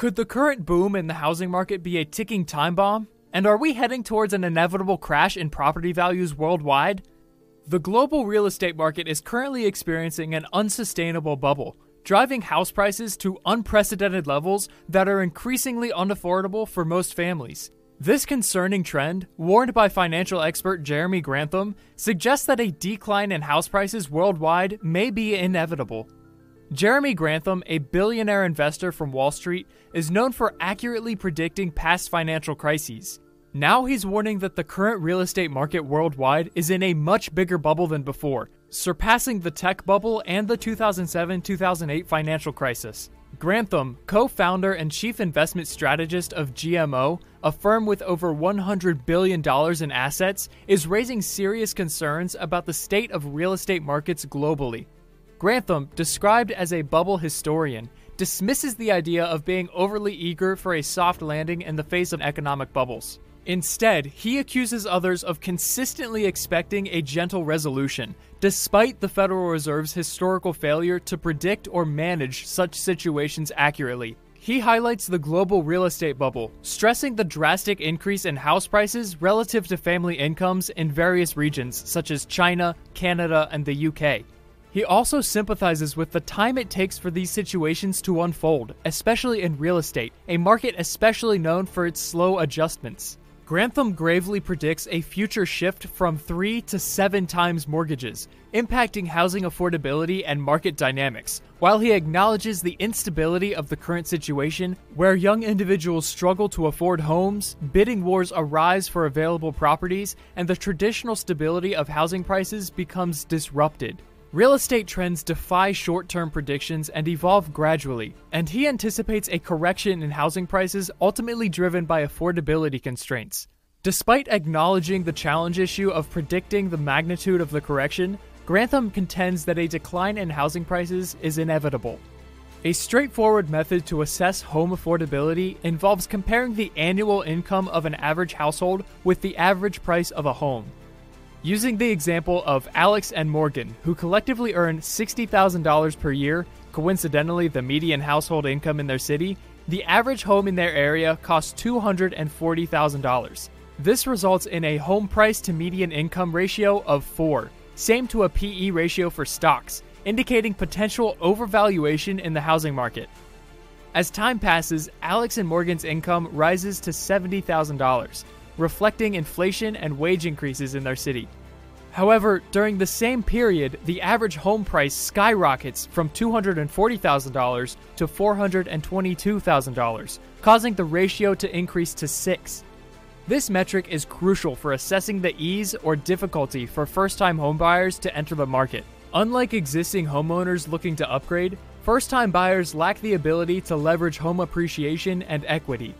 Could the current boom in the housing market be a ticking time bomb? And are we heading towards an inevitable crash in property values worldwide? The global real estate market is currently experiencing an unsustainable bubble, driving house prices to unprecedented levels that are increasingly unaffordable for most families. This concerning trend, warned by financial expert Jeremy Grantham, suggests that a decline in house prices worldwide may be inevitable. Jeremy Grantham, a billionaire investor from Wall Street, is known for accurately predicting past financial crises. Now he's warning that the current real estate market worldwide is in a much bigger bubble than before, surpassing the tech bubble and the 2007 2008 financial crisis. Grantham, co founder and chief investment strategist of GMO, a firm with over $100 billion in assets, is raising serious concerns about the state of real estate markets globally. Grantham, described as a bubble historian, dismisses the idea of being overly eager for a soft landing in the face of economic bubbles. Instead, he accuses others of consistently expecting a gentle resolution, despite the Federal Reserve's historical failure to predict or manage such situations accurately. He highlights the global real estate bubble, stressing the drastic increase in house prices relative to family incomes in various regions such as China, Canada, and the UK. He also sympathizes with the time it takes for these situations to unfold, especially in real estate, a market especially known for its slow adjustments. Grantham gravely predicts a future shift from three to seven times mortgages, impacting housing affordability and market dynamics, while he acknowledges the instability of the current situation where young individuals struggle to afford homes, bidding wars arise for available properties, and the traditional stability of housing prices becomes disrupted. Real estate trends defy short term predictions and evolve gradually, and he anticipates a correction in housing prices ultimately driven by affordability constraints. Despite acknowledging the challenge issue of predicting the magnitude of the correction, Grantham contends that a decline in housing prices is inevitable. A straightforward method to assess home affordability involves comparing the annual income of an average household with the average price of a home. Using the example of Alex and Morgan, who collectively earn $60,000 per year, coincidentally the median household income in their city, the average home in their area costs $240,000. This results in a home price to median income ratio of 4, same to a PE ratio for stocks, indicating potential overvaluation in the housing market. As time passes, Alex and Morgan's income rises to $70,000 reflecting inflation and wage increases in their city. However, during the same period, the average home price skyrockets from $240,000 to $422,000, causing the ratio to increase to 6. This metric is crucial for assessing the ease or difficulty for first time homebuyers to enter the market. Unlike existing homeowners looking to upgrade, first time buyers lack the ability to leverage home appreciation and equity,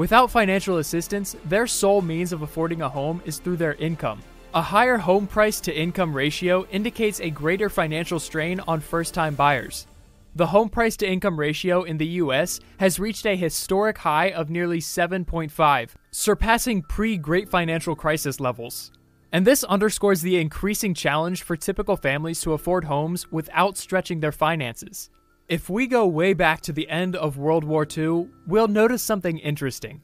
Without financial assistance, their sole means of affording a home is through their income. A higher home price to income ratio indicates a greater financial strain on first time buyers. The home price to income ratio in the US has reached a historic high of nearly 7.5, surpassing pre Great Financial Crisis levels. And this underscores the increasing challenge for typical families to afford homes without stretching their finances. If we go way back to the end of World War II, we'll notice something interesting.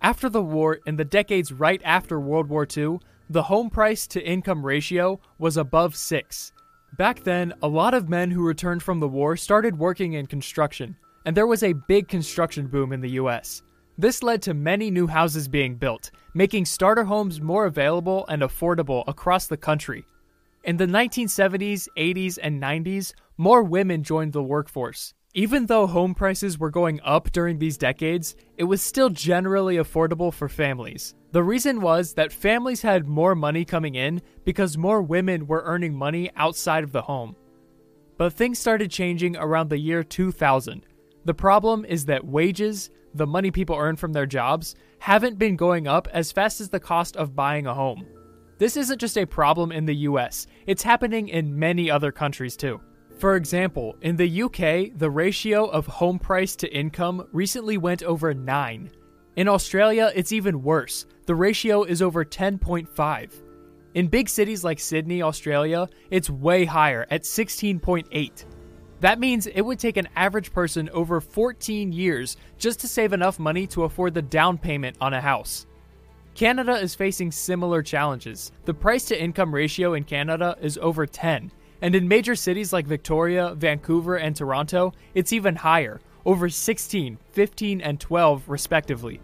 After the war, in the decades right after World War II, the home price to income ratio was above 6. Back then, a lot of men who returned from the war started working in construction, and there was a big construction boom in the US. This led to many new houses being built, making starter homes more available and affordable across the country. In the 1970s, 80s, and 90s, more women joined the workforce. Even though home prices were going up during these decades, it was still generally affordable for families. The reason was that families had more money coming in because more women were earning money outside of the home. But things started changing around the year 2000. The problem is that wages, the money people earn from their jobs, haven't been going up as fast as the cost of buying a home. This isn't just a problem in the US, it's happening in many other countries too. For example, in the UK, the ratio of home price to income recently went over 9. In Australia, it's even worse. The ratio is over 10.5. In big cities like Sydney, Australia, it's way higher at 16.8. That means it would take an average person over 14 years just to save enough money to afford the down payment on a house. Canada is facing similar challenges. The price to income ratio in Canada is over 10, and in major cities like Victoria, Vancouver, and Toronto, it's even higher, over 16, 15, and 12, respectively.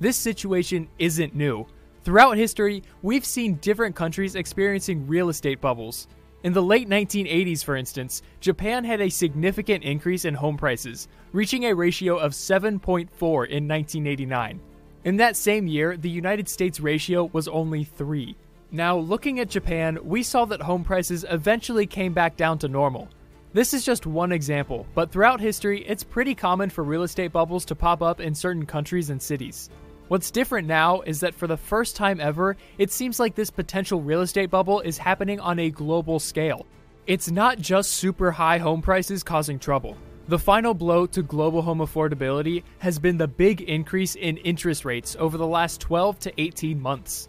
This situation isn't new. Throughout history, we've seen different countries experiencing real estate bubbles. In the late 1980s, for instance, Japan had a significant increase in home prices, reaching a ratio of 7.4 in 1989. In that same year, the United States ratio was only 3. Now, looking at Japan, we saw that home prices eventually came back down to normal. This is just one example, but throughout history, it's pretty common for real estate bubbles to pop up in certain countries and cities. What's different now is that for the first time ever, it seems like this potential real estate bubble is happening on a global scale. It's not just super high home prices causing trouble. The final blow to global home affordability has been the big increase in interest rates over the last 12 to 18 months.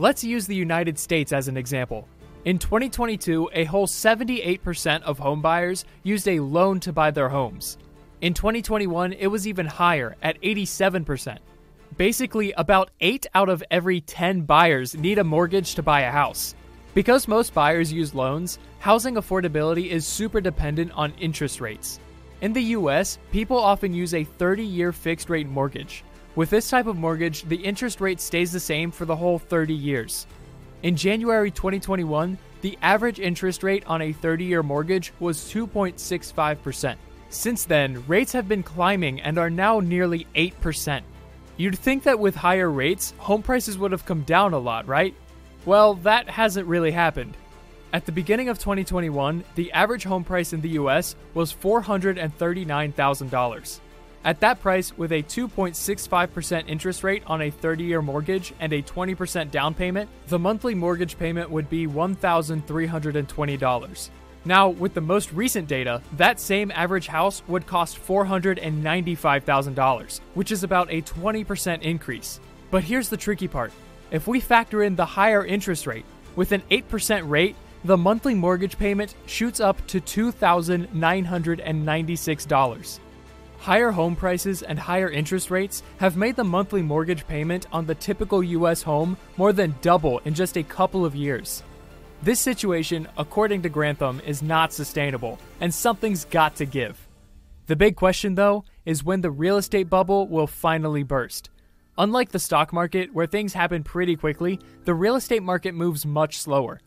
Let's use the United States as an example. In 2022, a whole 78% of homebuyers used a loan to buy their homes. In 2021, it was even higher at 87%. Basically, about 8 out of every 10 buyers need a mortgage to buy a house. Because most buyers use loans, housing affordability is super dependent on interest rates. In the US, people often use a 30 year fixed rate mortgage. With this type of mortgage, the interest rate stays the same for the whole 30 years. In January 2021, the average interest rate on a 30 year mortgage was 2.65%. Since then, rates have been climbing and are now nearly 8%. You'd think that with higher rates, home prices would have come down a lot, right? Well, that hasn't really happened. At the beginning of 2021, the average home price in the US was $439,000. At that price, with a 2.65% interest rate on a 30 year mortgage and a 20% down payment, the monthly mortgage payment would be $1,320. Now, with the most recent data, that same average house would cost $495,000, which is about a 20% increase. But here's the tricky part if we factor in the higher interest rate, with an 8% rate, the monthly mortgage payment shoots up to $2,996. Higher home prices and higher interest rates have made the monthly mortgage payment on the typical US home more than double in just a couple of years. This situation, according to Grantham, is not sustainable, and something's got to give. The big question, though, is when the real estate bubble will finally burst. Unlike the stock market, where things happen pretty quickly, the real estate market moves much slower.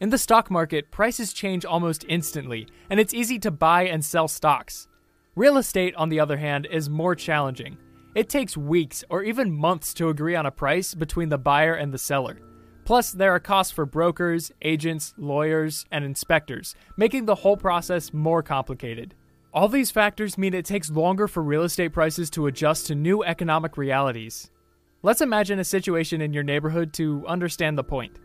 In the stock market, prices change almost instantly, and it's easy to buy and sell stocks. Real estate, on the other hand, is more challenging. It takes weeks or even months to agree on a price between the buyer and the seller. Plus, there are costs for brokers, agents, lawyers, and inspectors, making the whole process more complicated. All these factors mean it takes longer for real estate prices to adjust to new economic realities. Let's imagine a situation in your neighborhood to understand the point.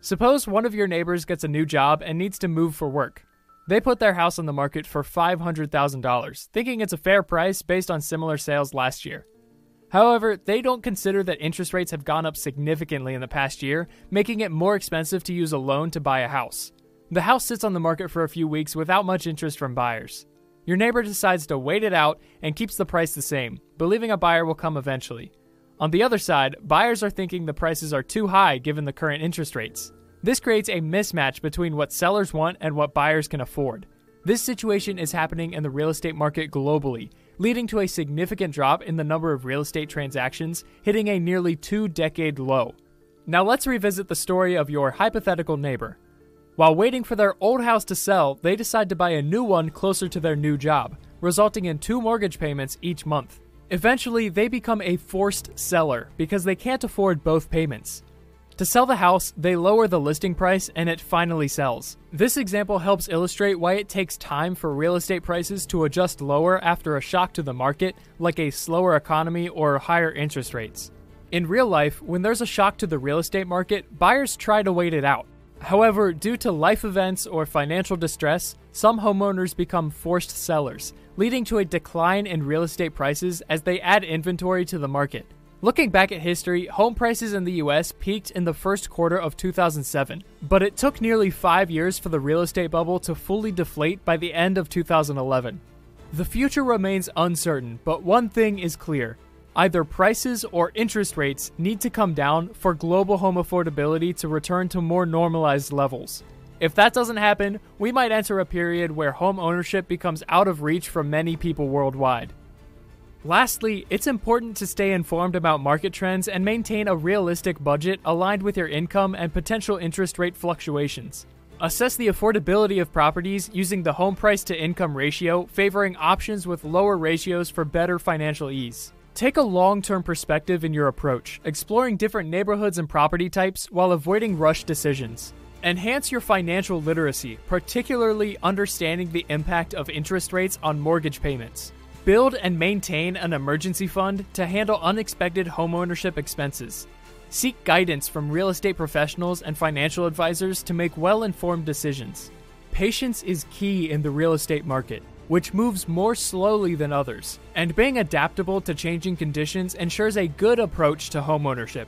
Suppose one of your neighbors gets a new job and needs to move for work. They put their house on the market for $500,000, thinking it's a fair price based on similar sales last year. However, they don't consider that interest rates have gone up significantly in the past year, making it more expensive to use a loan to buy a house. The house sits on the market for a few weeks without much interest from buyers. Your neighbor decides to wait it out and keeps the price the same, believing a buyer will come eventually. On the other side, buyers are thinking the prices are too high given the current interest rates. This creates a mismatch between what sellers want and what buyers can afford. This situation is happening in the real estate market globally, leading to a significant drop in the number of real estate transactions, hitting a nearly two decade low. Now let's revisit the story of your hypothetical neighbor. While waiting for their old house to sell, they decide to buy a new one closer to their new job, resulting in two mortgage payments each month. Eventually, they become a forced seller because they can't afford both payments. To sell the house, they lower the listing price and it finally sells. This example helps illustrate why it takes time for real estate prices to adjust lower after a shock to the market, like a slower economy or higher interest rates. In real life, when there's a shock to the real estate market, buyers try to wait it out. However, due to life events or financial distress, some homeowners become forced sellers, leading to a decline in real estate prices as they add inventory to the market. Looking back at history, home prices in the US peaked in the first quarter of 2007, but it took nearly five years for the real estate bubble to fully deflate by the end of 2011. The future remains uncertain, but one thing is clear either prices or interest rates need to come down for global home affordability to return to more normalized levels. If that doesn't happen, we might enter a period where home ownership becomes out of reach for many people worldwide. Lastly, it's important to stay informed about market trends and maintain a realistic budget aligned with your income and potential interest rate fluctuations. Assess the affordability of properties using the home price to income ratio, favoring options with lower ratios for better financial ease. Take a long term perspective in your approach, exploring different neighborhoods and property types while avoiding rush decisions. Enhance your financial literacy, particularly understanding the impact of interest rates on mortgage payments. Build and maintain an emergency fund to handle unexpected homeownership expenses. Seek guidance from real estate professionals and financial advisors to make well informed decisions. Patience is key in the real estate market which moves more slowly than others, and being adaptable to changing conditions ensures a good approach to homeownership.